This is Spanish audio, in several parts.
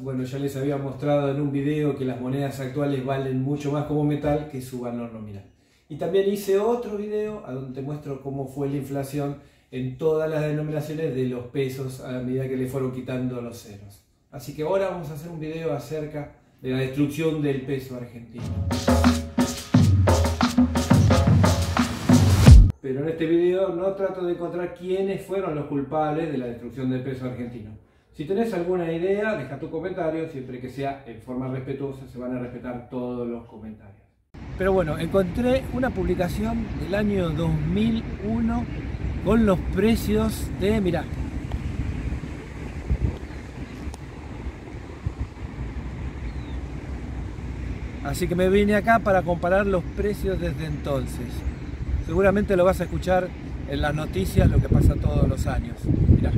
bueno ya les había mostrado en un video que las monedas actuales valen mucho más como metal que su valor nominal. Y también hice otro video a donde te muestro cómo fue la inflación en todas las denominaciones de los pesos a medida que le fueron quitando los ceros. Así que ahora vamos a hacer un video acerca de la destrucción del peso argentino. Pero en este video no trato de encontrar quiénes fueron los culpables de la destrucción del peso argentino. Si tenés alguna idea, deja tu comentario, siempre que sea en forma respetuosa, se van a respetar todos los comentarios. Pero bueno, encontré una publicación del año 2001 con los precios de, mirá, Así que me vine acá para comparar los precios desde entonces. Seguramente lo vas a escuchar en las noticias, lo que pasa todos los años. Mirá.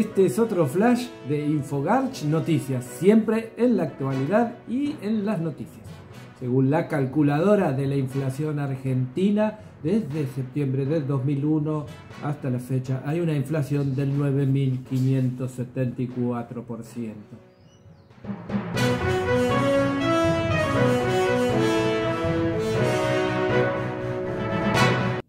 Este es otro flash de Infogarch Noticias, siempre en la actualidad y en las noticias. Según la calculadora de la inflación argentina, desde septiembre del 2001 hasta la fecha hay una inflación del 9.574%.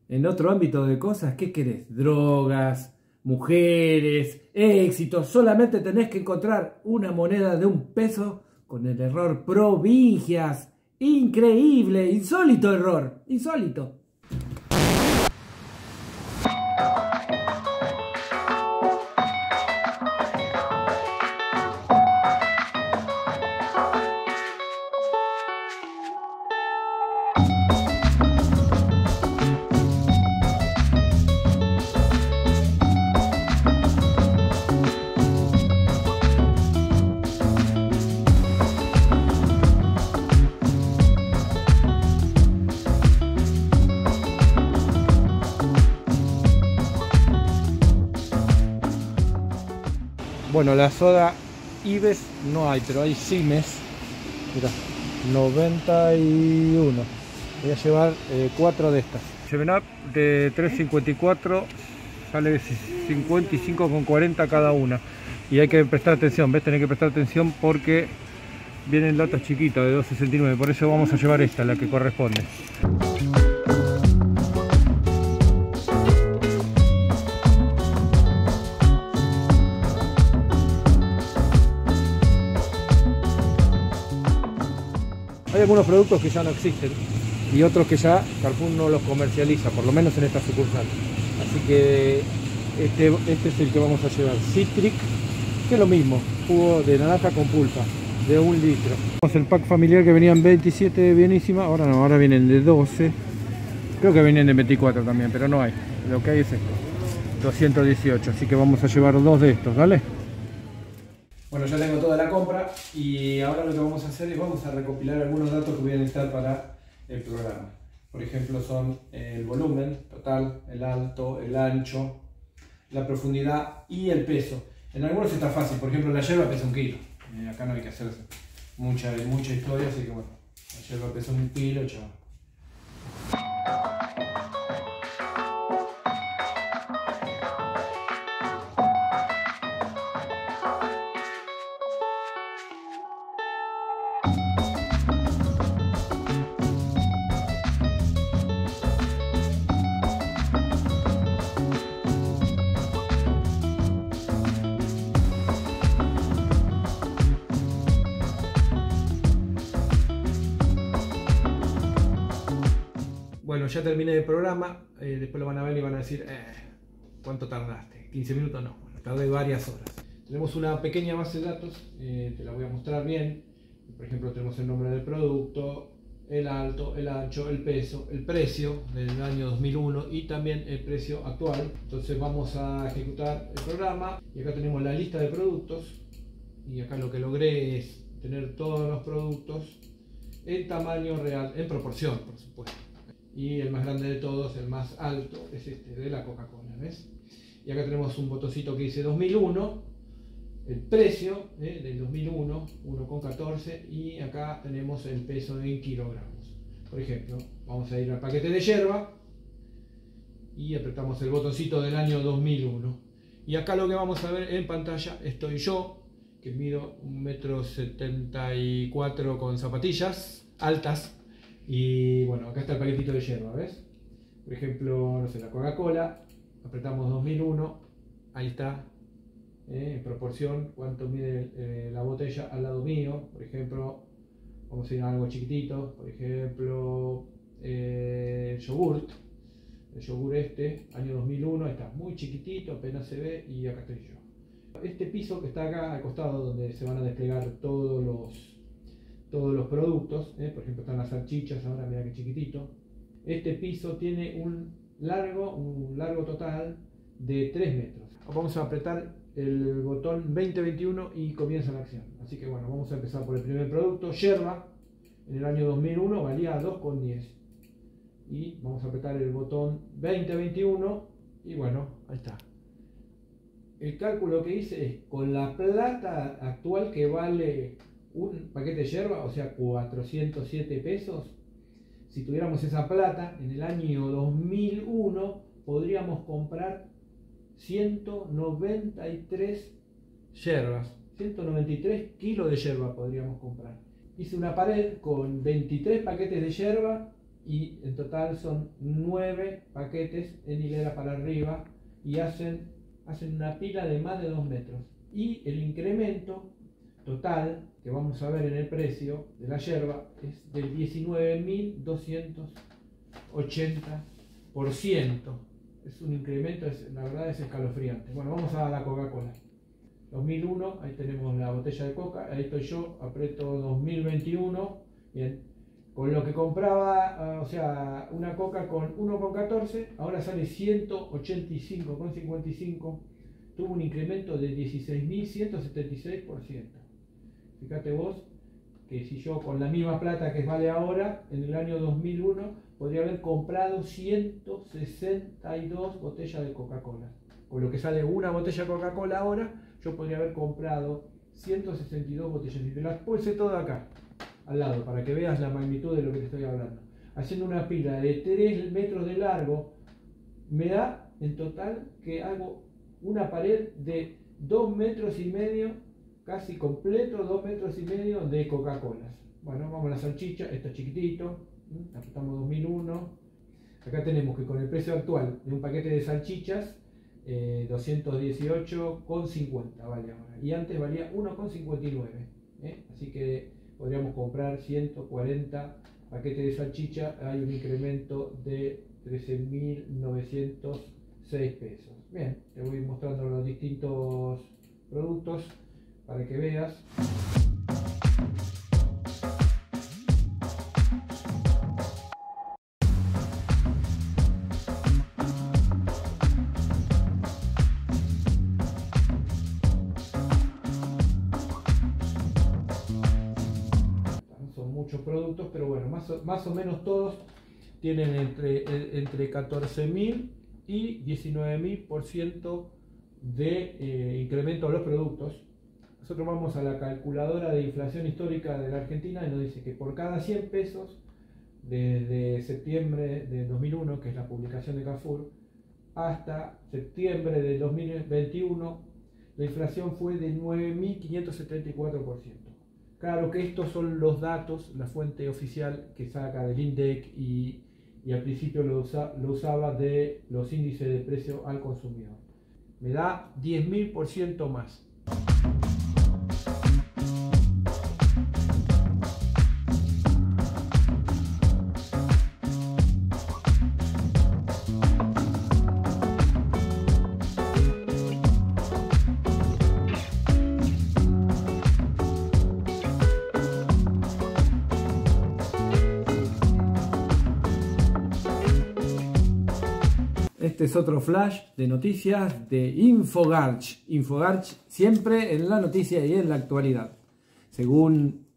En otro ámbito de cosas, ¿qué querés? Drogas, mujeres, éxitos. Solamente tenés que encontrar una moneda de un peso con el error provincias. Increíble, insólito error, insólito. Bueno, la soda Ives no hay, pero hay Simes. Mira, 91. Voy a llevar eh, cuatro de estas. Seven Up de 3.54 sale 55,40 cada una. Y hay que prestar atención, ¿ves? Tener que prestar atención porque vienen latas chiquitas de 2.69. Por eso vamos a llevar esta, la que corresponde. Hay algunos productos que ya no existen y otros que ya Carrefour no los comercializa, por lo menos en esta sucursal. Así que este, este es el que vamos a llevar, Citric, que es lo mismo, jugo de naranja con pulpa, de un litro. El pack familiar que venían 27 bienísima, ahora no, ahora vienen de 12. Creo que vienen de 24 también, pero no hay. Lo que hay es esto, 218, así que vamos a llevar dos de estos, ¿vale? Bueno, ya tengo toda la compra y ahora lo que vamos a hacer es vamos a recopilar algunos datos que voy a necesitar para el programa. Por ejemplo, son el volumen total, el alto, el ancho, la profundidad y el peso. En algunos está fácil, por ejemplo, la hierba pesa un kilo. Eh, acá no hay que hacer mucha, mucha historia, así que bueno, la hierba pesa un kilo, chaval. Ya terminé el programa, eh, después lo van a ver y van a decir, eh, ¿cuánto tardaste? ¿15 minutos? No, tardé varias horas. Tenemos una pequeña base de datos, eh, te la voy a mostrar bien. Por ejemplo, tenemos el nombre del producto, el alto, el ancho, el peso, el precio del año 2001 y también el precio actual. Entonces vamos a ejecutar el programa y acá tenemos la lista de productos y acá lo que logré es tener todos los productos en tamaño real, en proporción, por supuesto y el más grande de todos, el más alto, es este de la Coca-Cola, ¿ves? Y acá tenemos un botoncito que dice 2001, el precio ¿eh? del 2001, 1,14 y acá tenemos el peso en kilogramos. Por ejemplo, vamos a ir al paquete de yerba y apretamos el botoncito del año 2001. Y acá lo que vamos a ver en pantalla estoy yo, que mido 1,74 m con zapatillas altas. Y bueno, acá está el paquetito de yerba, ¿ves? Por ejemplo, no sé, la Coca-Cola, apretamos 2001, ahí está, ¿eh? en proporción, cuánto mide eh, la botella al lado mío, por ejemplo, vamos a ir a algo chiquitito, por ejemplo, eh, yogurt, el yogur este, año 2001, está muy chiquitito, apenas se ve y acá estoy yo. Este piso que está acá al costado donde se van a desplegar todos los, todos los productos, ¿eh? por ejemplo están las salchichas, ahora mira que chiquitito, este piso tiene un largo, un largo total de 3 metros. Vamos a apretar el botón 2021 y comienza la acción. Así que bueno, vamos a empezar por el primer producto, yerba. En el año 2001 valía 2,10. Y vamos a apretar el botón 2021 y bueno, ahí está. El cálculo que hice es con la plata actual que vale un paquete de yerba, o sea 407 pesos. Si tuviéramos esa plata en el año 2001 podríamos comprar 193 yerbas, 193 kilos de yerba podríamos comprar. Hice una pared con 23 paquetes de yerba y en total son 9 paquetes en hilera para arriba y hacen, hacen una pila de más de 2 metros. Y el incremento total que vamos a ver en el precio de la yerba es del 19.280% es un incremento, la verdad es escalofriante. Bueno, vamos a la Coca-Cola. 2001, ahí tenemos la botella de coca, ahí estoy yo, aprieto 2021, bien, con lo que compraba, ah, o sea, una coca con 1,14, ahora sale 185,55, tuvo un incremento de 16.176%. Fíjate vos que si yo con la misma plata que vale ahora, en el año 2001, podría haber comprado 162 botellas de Coca-Cola. Con lo que sale una botella de Coca-Cola ahora, yo podría haber comprado 162 botellas. Y te las puse todas acá, al lado, para que veas la magnitud de lo que te estoy hablando. Haciendo una pila de 3 metros de largo, me da en total que hago una pared de 2 metros y medio, casi completo, 2 metros y medio de Coca-Colas. Bueno, vamos a la salchicha, esto chiquitito, apretamos 2001. Acá tenemos que con el precio actual de un paquete de salchichas, eh, 218,50 vale ahora. Y antes valía 1,59. ¿eh? Así que podríamos comprar 140 paquetes de salchicha. Hay un incremento de 13.906 pesos. Bien, te voy mostrando los distintos productos para que veas. productos, pero bueno, más o, más o menos todos tienen entre, entre 14.000 y 19.000% de eh, incremento de los productos. Nosotros vamos a la calculadora de inflación histórica de la Argentina y nos dice que por cada 100 pesos desde septiembre de 2001, que es la publicación de Carrefour, hasta septiembre de 2021, la inflación fue de 9.574%. Claro que estos son los datos, la fuente oficial que saca del INDEC y, al principio lo, lo usaba de los índices de precio al consumidor. Me da 10.000% más. Este es otro flash de noticias de Infogarch. Infogarch siempre en la noticia y en la actualidad. Según